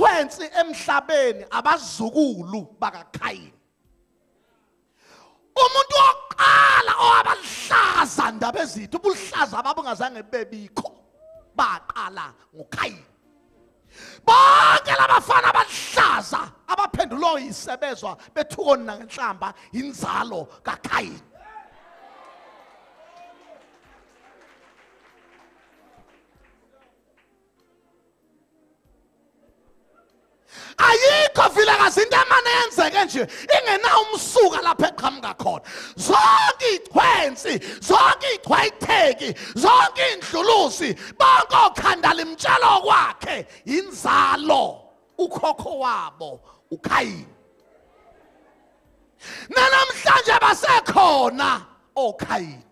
isichwenzi emhlabeni abazukulu bakaKhayini. Umuntu wokuqala owabahlaza ndaba ezithu ubuhlaza babungazange bebikho baqala nguKhayini. Bonke labafana abahlaza abaphendulwe yisebezwa bethukoni nangenhlamba inzalo kaKhayini. Ayikho vile kazinto emane yenzeke nje ingenawo umsuka lapha eqhamuka khona. Zonke ichwensi zonke ichwayitheki zonke indlulusi bonke okhanda limtshelo kwakhe inzalo ukhokho wabo uKhayini. Namhlanje basekhona oKhayini.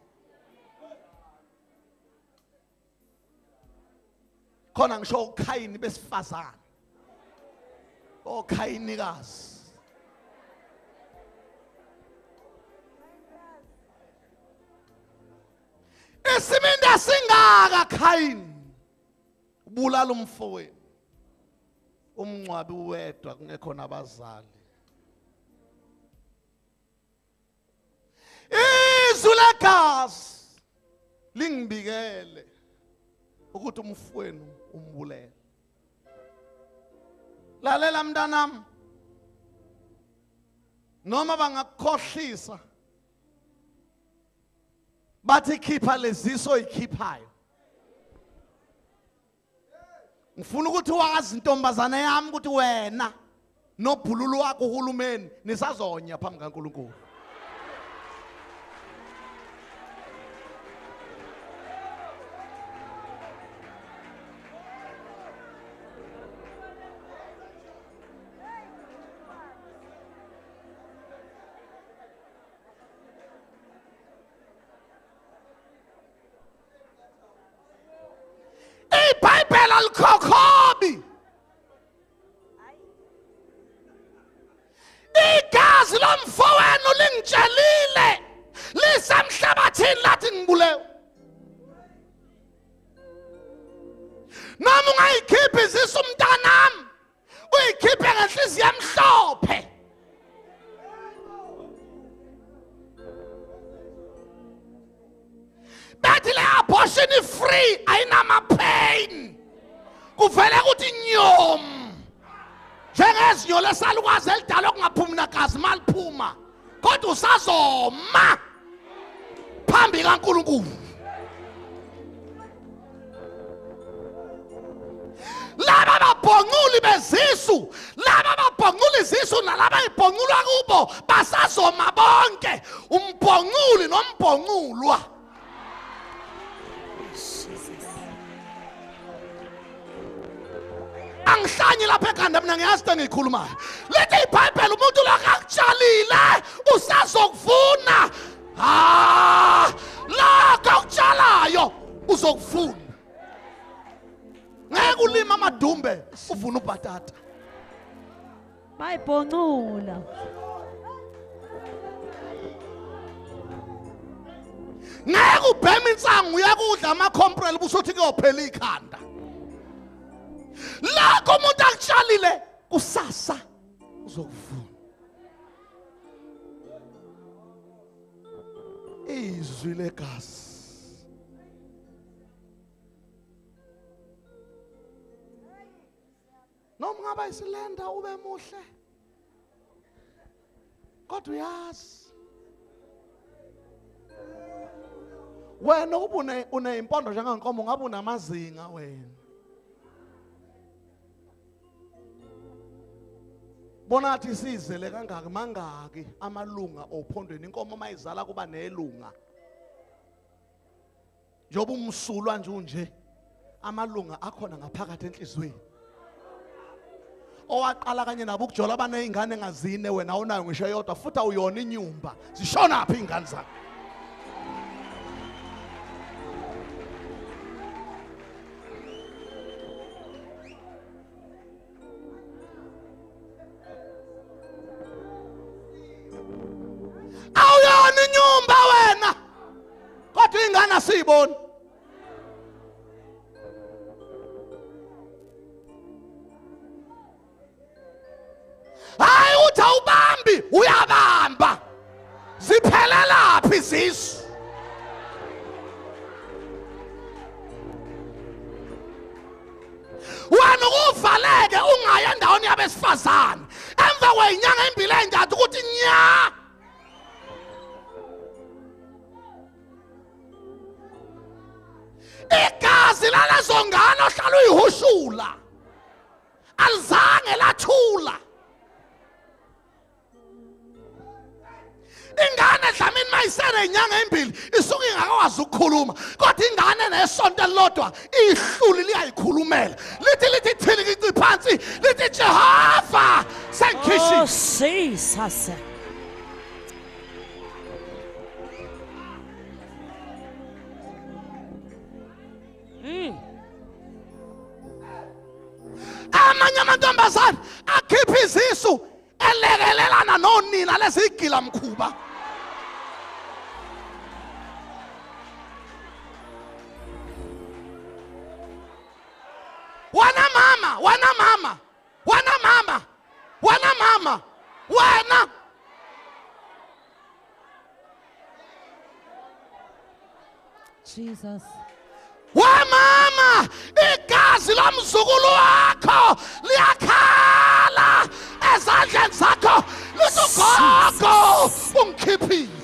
Khona ngisho uKhayini besifazane. Okhayinikazi isiminde singaka khayini ubulala umfowenu. Umncwabi uwedwa kungekho nabazali. Izwi legazi lingibikele ukuthi umfowenu umbulele. Lalela mntanami noma bangakukhohlisa bathi khipha leziso ikhiphayo ngifuna ukuthi wazi intombazane yami ukuthi wena nobhululu wakho uhulumeni nisazonya phambi kaNkuluNkulu kuvele ukuthi nyom. Njengezinyo lesalukazi elidala okungaphumi nagazi maliphuma kodwa usazoma phambi kaNkuluNkulu. Laba babhonguli bezisu laba babhongula izisu nalaba ibhongulwa kubo basazoma bonke umbhonguli nombhongulwa angihlanyi lapha ekhanda mina ngiyazi into engiyikhulumayo lithi ibhayibheli umuntu lakakutshalile usazokuvuna ha lokho okutshalayo uzokuvuna ngeke ulima amadumbe uvuna ubhatata bayibhoncula ngeke ubhema insangu uyakudla amakhomprel busuthi kuyophela ikhanda lakho umuntu akutshalile kusasa uzokuvuna. Izwi legazi noma ungaba isilenda ube muhle kodwa uyazi. Wena uba uneyimpondo njengenkomo ngabe unamazinga wena. Bona athi sizele kangaki mangaki amalunga ophondweni. Inkomo mayizala kuba nelunga. Njengoba umsulwa nje unje amalunga akhona ngaphakathi enhlizweni. Owaqala kanye nabo ukujola abaneyingane engazine wena awunayo ngisho yodwa futhi awuyona inyumba. Zishona phi ingane zakho bone. hayi uthi awubambi uyabamba. Ziphelelaphi izisu wena ukuvaleke ungayi endaweni yabesifazane. Emva kweyinyanga embili enjathu ukuthi nyaa igazi lalezo ngane ohlala uyihushula alizange lathula. Ingane dlamini mayisele inyanga embili isuke ingakwazi ukukhuluma. Kodwa ingane nesonto elilodwa ihluli liyayikhulumela. Lithi lithi thilikici phansi lithi jehova Oh, sengikhishile Jesus. Mm. amanye amantombazane akhipha izisu elekelelana nonina lezigila mkhuba. Wena mama wena mama wena mama wena mama wena. Jesus. Wemama igazi lomzukulu wakho liyakhala ezandleni zakho. Lithi ugogo ungikhiphile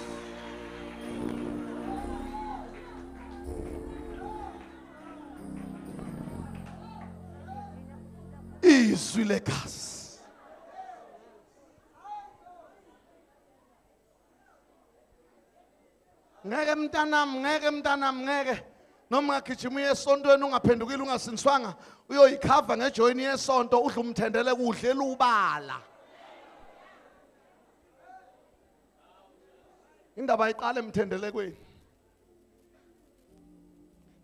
izwi legazi. Ngeke mntanami ngeke mntanami ngeke noma ungagijima uye esontweni ungaphendukile ungasindiswanga uyoyikhava ngejoyini yesonto udle umthendele kuhle elubala. Indaba iqala emthendelekweni.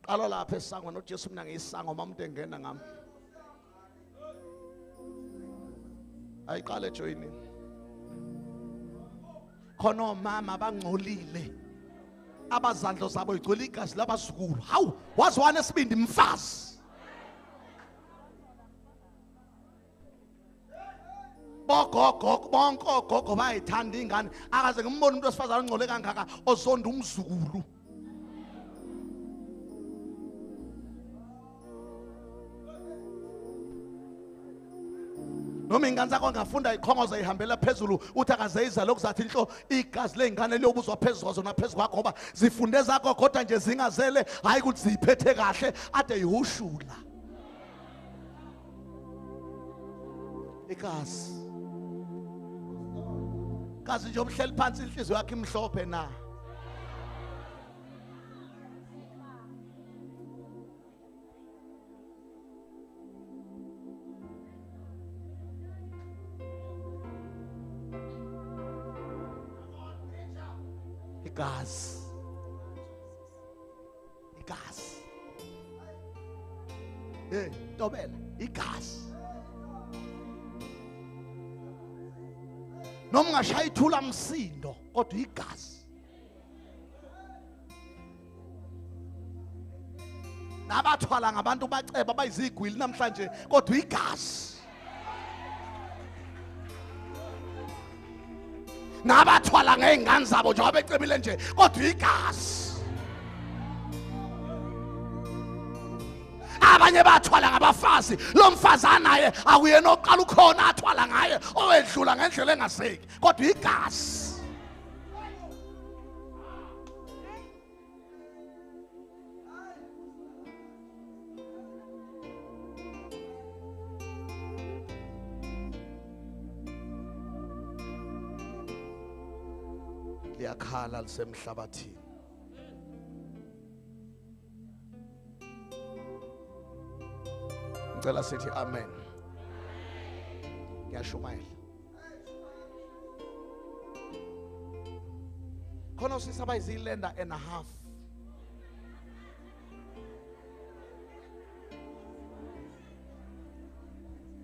Qala lapha esangweni ujesu mina ngiyisango uma umuntu engena ngami. Ayiqala ejoyinini. Khona omama abangcolile abazandlo zabo igcwele igazi labazukulu hawu wazi wane esibindi mfazi. Bogogo bonke ogogo bayayithanda ingane. Akaze ngimbone umuntu wesifazane ongcole kangaka ozonda umzukulu. Noma ingane zakho angafunda iqhongoza ihambela phezulu uthi akazeyiza lokhu zathi inhlo igazi ley'ngane liyobuzwa phezu kwazona phezu kwakho ngoba zifunde zakho kodwa nje zingazele hhayi ukuthi ziyiphethe kahle ade yihushula igazi. Kazi nje umhleli phansi inhliziyo yakho imhlophe na? Igazi igazi hey tobela igazi noma ungashaya ithula msindo kodwa igazi nabathwala ngabantu baceba bayizigwili namhlanje kodwa igazi nabathwala ngey'ngane zabo njengoba becebile nje kodwa igazi. Abanye bathwala ngabafazi lo mfazi anaye akuyena oqala ukhona athwala ngaye owedlula ngendlela engaseki kodwa igazi. Liyakhala lisemhlabathini ngicela sithi amen. Ngiyashumayela. Khona usisi abayizilenda and a half.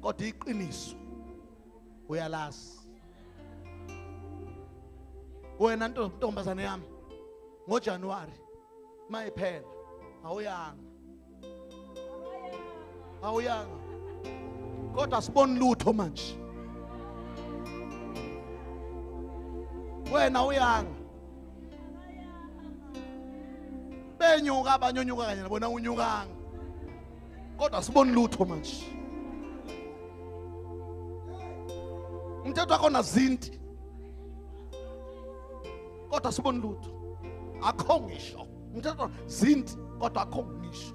Kodwa iqiniso uyalazi wena nto- ntombazane yami ngojanuwari mayiphela. Awuyanga. Awuyanga. Kodwa siboni lutho manje. Wena uyanga benyuka abanye onyuka kanye nabona unyukanga. Kodwa siboni lutho manje. Umthetho wakhona zinti. Kodwa siboni lutho. Akho ngisho umthetho zinti kodwa akho ngisho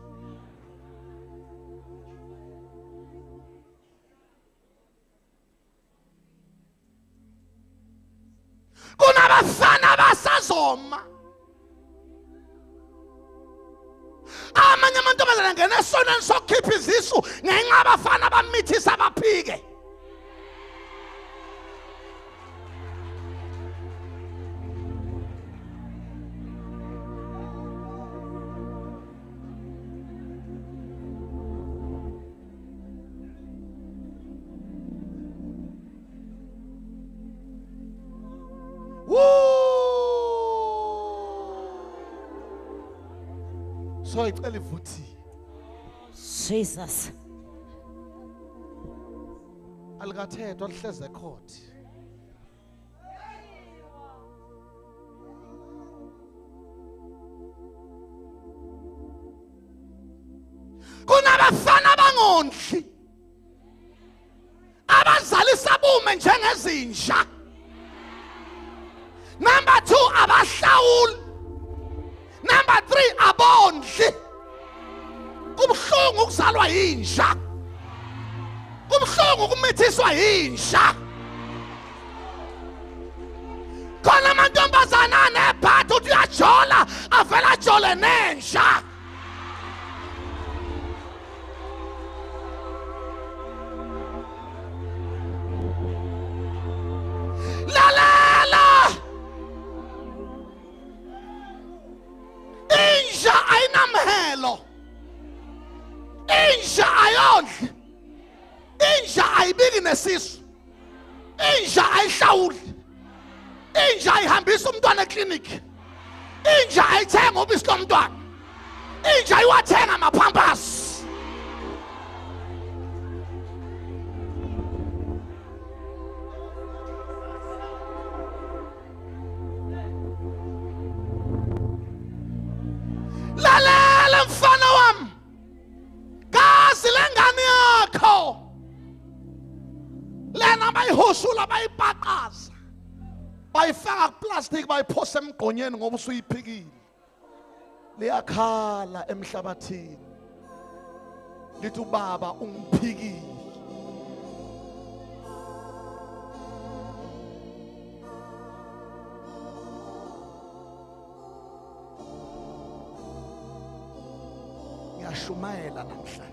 kunabafana basazoma amanye amantombazana angena esonweni sokukhipha izisu ngenxa abafana bamithisa baphike so icela ivuthi Jesus. alikathethwa lihleze court kunabafana abangondli abazalisa bume njengezinja kubhlungu ukuzalwa yinja. Kubhlungu ukumithiswa yinja. Khona amantombazana anebhathi uthi uyajola avela ajole nenja. Ayibiki nesisu inja ayihlawuli inja ayihambisa umntwana eklinikhi. Inja ayithenga ubisi lomntwana. Inja ayiwathenga amapampasi. Bayiphosa emgqonyeni ngoba usuyiphikile liyakhala emhlabathini lithi ubaba ungiphikile ngiyashumayela namhlanje.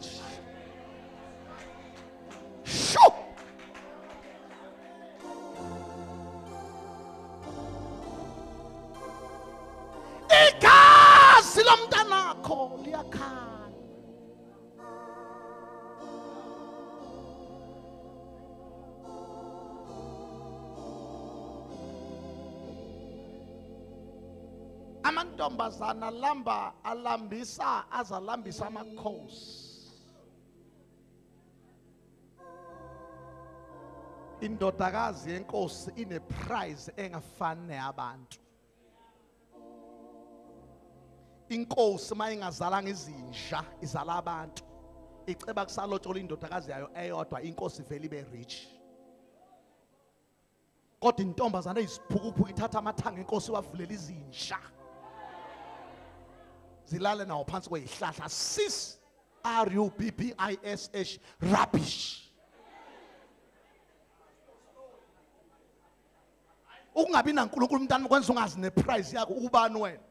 Amantombazana lamba alambisa azalambisa amakhosi. Indodakazi yenkosi ineprize engafani neyabantu. Inkosi mayingazalanga izinja izala abantu. Iceba kusalotshola indodakazi yayo eyodwa inkosi vele ibe rich. Kodwa intombazana eyiziphukuphuku ithatha amathanga enkosi wavulela izinja. Zilale nawo phansi kweyihlahla. Sis r u b b i s h rubbish. Ukungabi nankulunkulu umntana kwenza ungazi neprice yakho ukubani wena.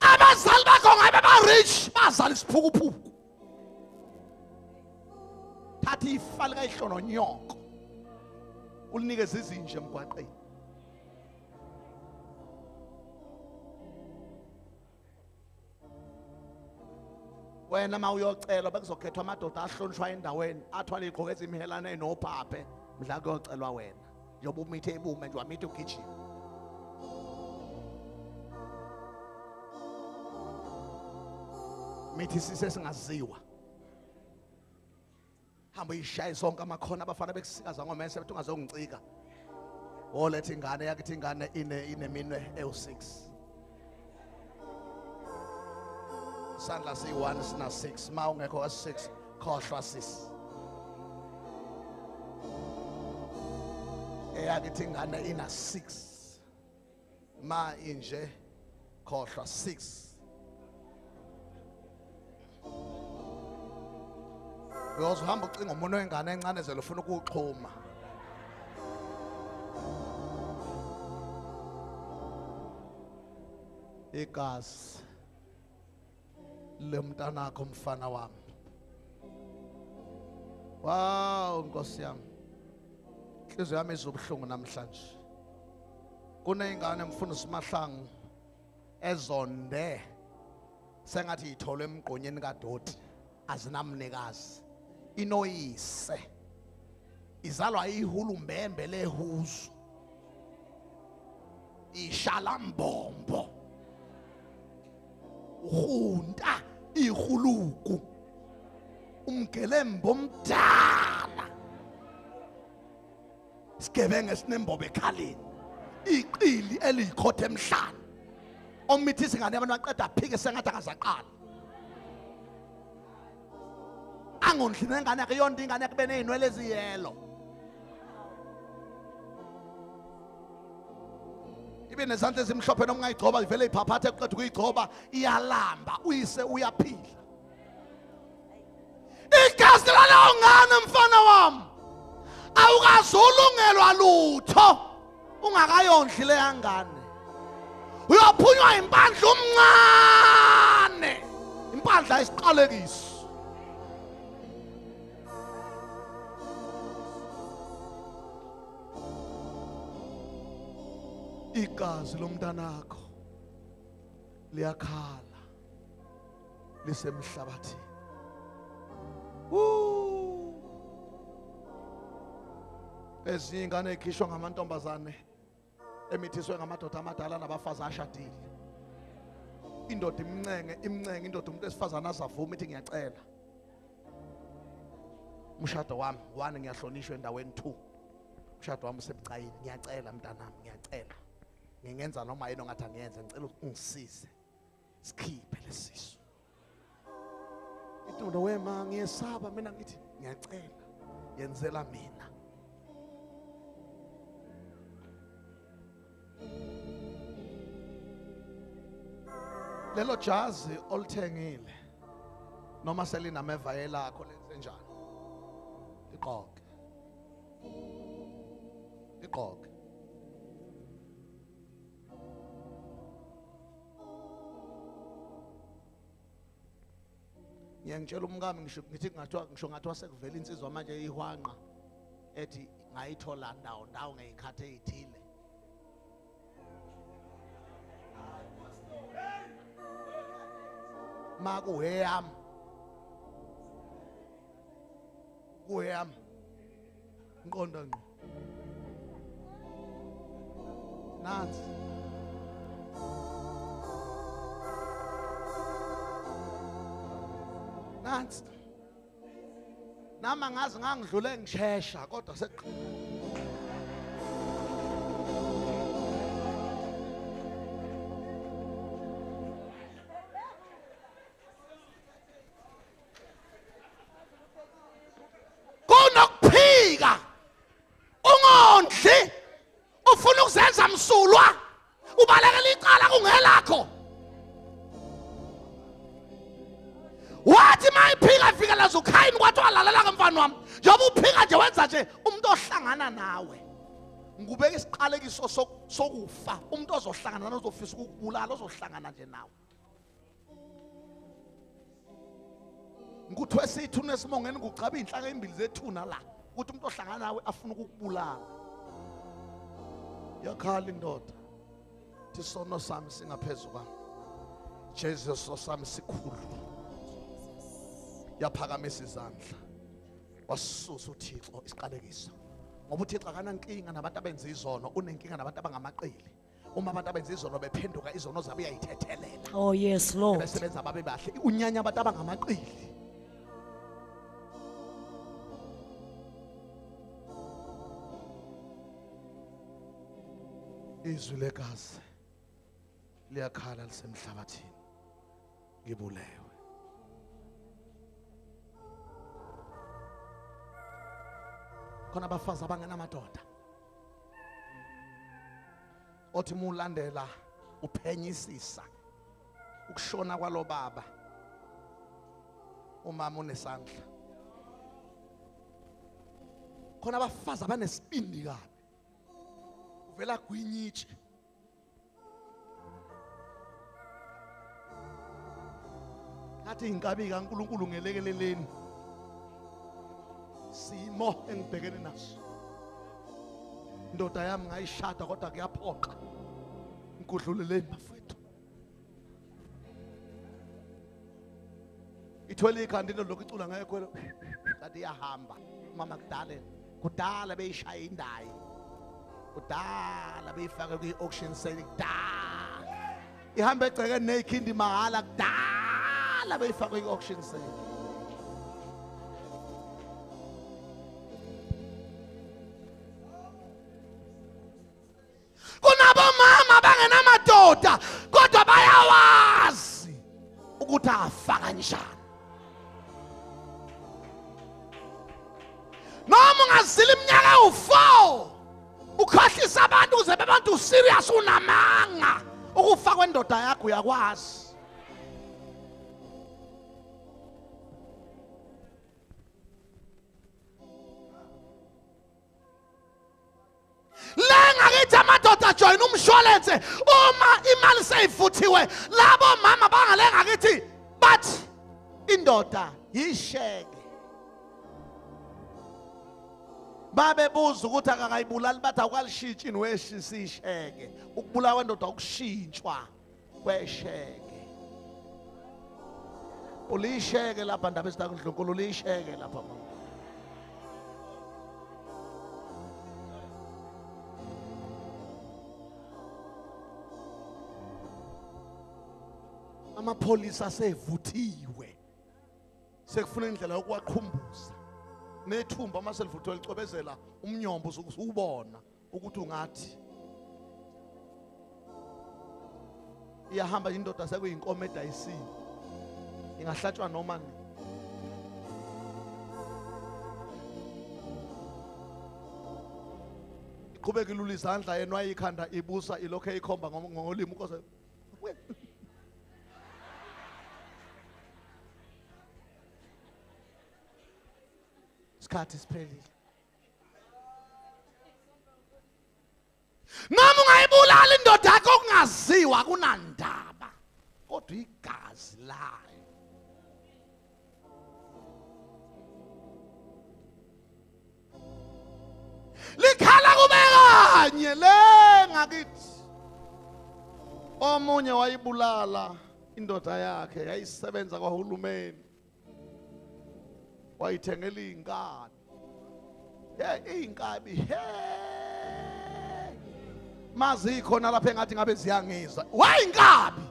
Abazali bakho ngabe ba-rich bazala isiphukuphuku thatha ifa likayihlononyoko ulinikeze izinje emgwaqeni. Wena ma uyocelwa bekuzokhethwa amadoda ahlonishwa endaweni athwale igqokeza imihelane enobhabhe mdla kuyocelwa wena. Njengoba umithe ebume nje wamithe ugijima. Mithi sise hamba uyishaye sonke amakhona abafana bekusikaza ngomese bethi ungazongicika. Oh, Woletha ingane yakithi ingane ine ineminwe ewu6 isandla siyi1 sina 6 ma ungekho ka6 khohlwa sis. Eyakithi ingane ina 6 ma inje khohlwa 6 uyoze uhamba ucinga umuntu wengane encane zelo ufuna ukuwuxhuma. Igazi lemntanakho mfana wami. Wow nkosi yami. Inhliziyo yami izobuhlungu namhlanje. Kuneyingane mfundisi mahlangu ezonde. Sengathi yitholwe emgqonyeni kadoti azinamnikazi. Inoyise. Izalwa ihulumbembe lehuzu ishalambombo uhunta ihuluku. Umgelembo omdala sigebenge sinembobo ekhaleni. Iqili eliyikhotha emhlane. Omithisa ingane abantu baqeda aphike sengathi akazaqala angondlini engane yakhe yonke ingane yakhe beney'nwele eziyelo. Ibe nezandla ezimhlophe noma ungayigcoba ivele iphaphathe kuqeda ukuyigcoba iyalamba uyise uyaphila. Igazi laleyo ngane mfana wami? Awukazulungelwa lutho. Ungakayondli leya ngane uyophunywa impandla omncane impandla isiqalekiso. Igazi lomntanakho liyakhala lisemhlabathini. Ezinye ingane ekhishwa ngamantombazane emithiswe ngamadoda amadala nabafazi ashadile. Indoda imncenge imncenge indoda umuntu esifazane azavuma ithi ngiyacela. Umshado wami one ngiyahlonishwa endaweni two. Umshado wami usebucayini. Ngiyacela mntanami ngiyacela. Ngingenza noma yini ongathi angiyenze ngicela ungisize. Sikhiphe lesisu intondo wema ngiyesaba mina ngithi ngiyacela yenzela mina. Lelo jazi olithengile noma selinameva yelakho lenze njani? Iqoke iqoke ngiyangitshela umkami ngisho ngithi ngathiwa ngisho ngathiwa sekuvela insizwa manje ihwanqa ethi ngayithola ndawo ndawo ngeyikhathi ezithile makuheyami kuheyami nqonda ngqo. Nansi. Nansi. Nama ngazi ngangidlule ngishesha kodwa seq zukhayini kwathi walalela ke mfana wami njengoba uphika nje wenza nje umuntu ohlangana nawe. Ngubeka isiqalekiso sok- sokufa. Umuntu ozohlangana nawe ozofisa ukukubulala ozohlangana nje nawe. Ngikuthiwe siyithuna esimongeni kucaba iy'nhlaka ey'mbili zethuna la ukuthi umuntu ohlangana nawe afuna ukukubulala. Yakhala indoda thi isono sami singaphezu kwami. Jesu isono sami sikhulu. yaphakamisa izandla. Wasusa uThixo isiqalekiso. Ngoba uThixo akanankinga nabantu abenza izono unenkinga nabantu abangamaqili uma abantu abenza izono bephenduka izono zabo uyayithethelela oh yes lord. Besebenza babe bahle. Unyanya abantu abangamaqili izwi legazi liyakhala lisemhlabathini. Ngibulewe khona abafazi abangenamadoda othi mulandela uphenyisisa ukushona kwalo baba. Umama unesandla. Khona abafazi abanesibindi kabi. Uvela gwinyitshe. Ngathi inkabi kaNkuluNkulu ngelekeleleni. Simo engibhekene naso. Indoda yami ngayishada kodwa kuyaphoqa. Inkudluleleni bafethu ithwele ikhanda into lokhu icula ngekho kanti iyahamba. Mama kudala kudala beyishaya indayi. Kudala beyifake kwi-auction sale kudala. Ihamba egcekeni neyikhindi mahala kudala beyifake kwi-auction sale ukuthi afaka kanjani noma ungazila iminyaka ewu-4 ukhohlisa abantu ukuze bebantu userious unamanga ukufa kwendoda yakho uyakwazi. Lengakithi amadoda ajoyina umshwalense uma imali seyivuthiwe labo mama bangalengakithi bathi indoda yisheke babebuza ukuthi akakayibulali bathi awukalishintshi niweshisa isheke ukubulawa kwendoda ukushintshwa kwesheke uliyisheke lapha ndaba ezitakudlunkulu uliyisheke lapha mama. Amapholisa asevuthiwe. Sekufuna indlela yokuwaqhumbuza nethumba uma selivuthiwe licobezela umnyombo usubona ukuthi ungathi iyahamba indoda sekuyinkomo edayisini ingahlatshwa noma nini iqhubeka ilula izandla yena wayikhanda ibusa ilokhu eyikhomba ngom- ngolimi ukose isikhathi siphelile noma ungayibulala indoda yakho okungaziwa kunandaba kodwa igazi layo. Likhala kube kanye le ngakithi. Omunye wayibulala indoda yakhe yayisebenza kwahulumeni. Wayithengela iy'nkabi ye iy'nkabi he! Mazikhona lapha engathi ngabe ziyangizwa wayinkabi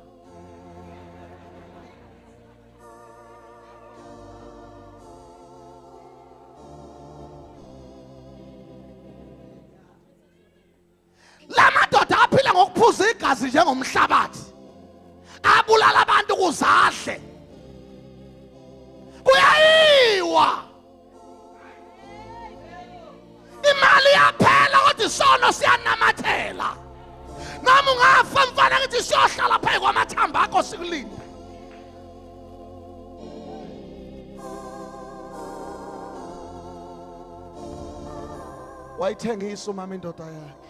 la madoda aphila ngokuphuza igazi njengomhlabathi. Akho sikulinde wayithengisa umama indoda yakhe.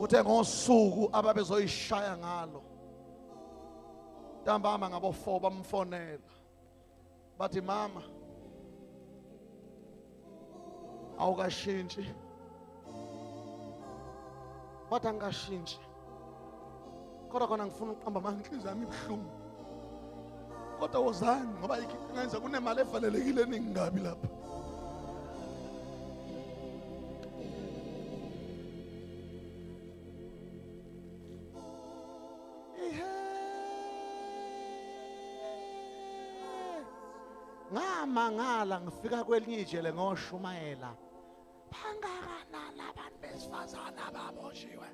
Uthe ngosuku ababezoyishaya ngalo. Ntambama ngabo-4 bamfonela. Bathi mama awukashintshi. Wathi angikashintshi kodwa khona ngifuna ukuqamba amanhliziyo yami ibuhlungu. Kodwa wozani ngoba ngenza kunemali evalelekile eningingabi lapha. Ngamangala ngifika kwelinye ijele ngoshumayela abantu besifazana ababoshiwe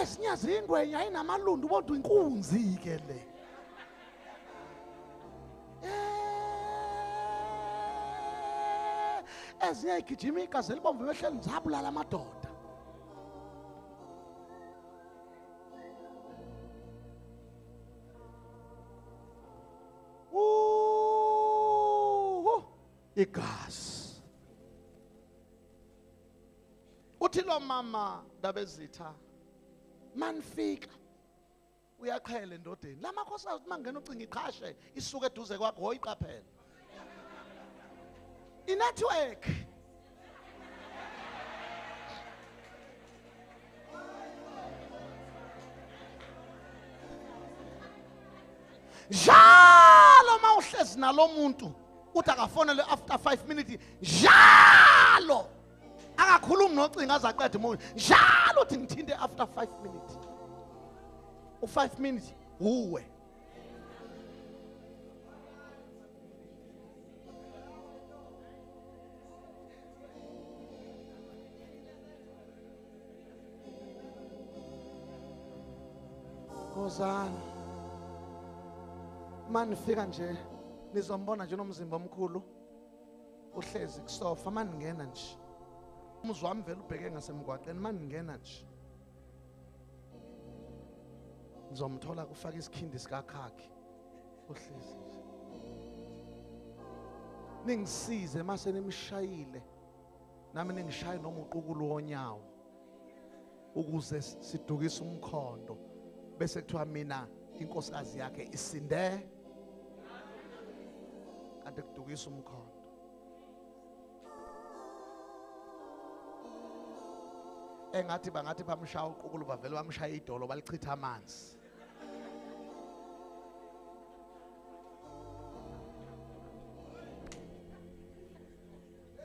ezinye zingwenya ayinamalundu bodwa inkunzi ke le. Eh, ezinye igijima igazi elibomvu behleli nzabulala amadoda. Igazi uthi lo mama dabezitha manifika uyaqhela endodeni. Lamakhosazi ukuthi mangena ucinga iqhashe isuke eduze kwakho hoyiqaphela inetwork. Njalo mawuhlezi nalo muntu uthi after 5 minutes njalo. Akakhulumi nocinga azaqeda umuntu njalo uthi ngithinte after 5 minutes. U5 minutes uwe. Kozana manifika nje nizombona nje nomzimba omkhulu uhlezi kusofa maningena nje. Umuzwa wami vele ubheke ngasemgwaqeni maningena nje. Ngizomthola kufaka isikhindi sikakhakhi uhlezi nje. Ningisize mase nimshayile nami ningishaye noma uqukulu wonyawo ukuze sidukise umkhondo bese kuthiwa mina inkosikazi yakhe isinde. Kanti kudukisa umkhondo engathi bangathi bamshaya uqukulu bavele bamshaya idolo balichitha amanzi.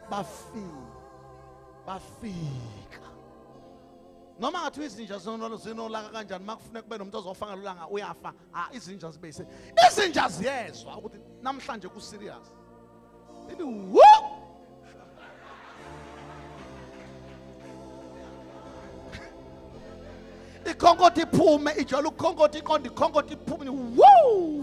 Bafika bafika. Noma ngathiwa izinja zinolaka kanjani? Makufune kube nomuntu ozofanga lolanga uyafa. Ah izinja zibe yise izinja ziyezwa ukuthi namhlanje ku serious ithi wu! Ikhonkotha iphume ijwayele ukukhonkotha iqonda ikhonkotha iphume wu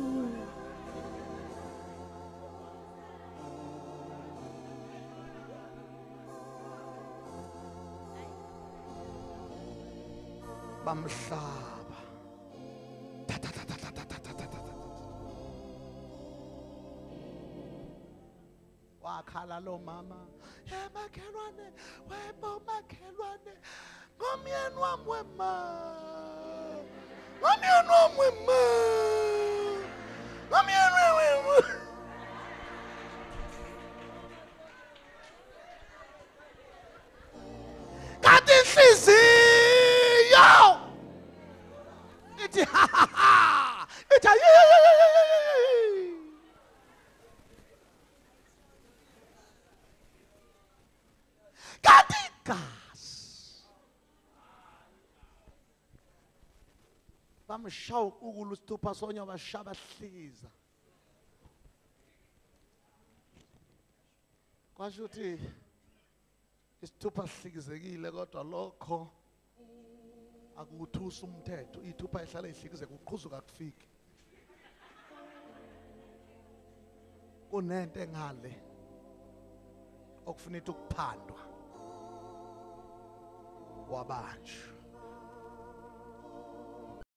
bamhlaba. Wakhala lo mama emakhelwane wema umakhelwane ngomyeni wam wema ngomyeni wam wema ngomyeni wam wema. Bamshaya uqukulu isithupha sonyo bashaya bahlikiza kwasho ukuthi isithupha sihlikizekile kodwa lokho akuthusa umthetho. Ithupha ihlala ihlikize kuqhuzuka kufiki kunento engale okufuneka ukuphandwa wabanjwa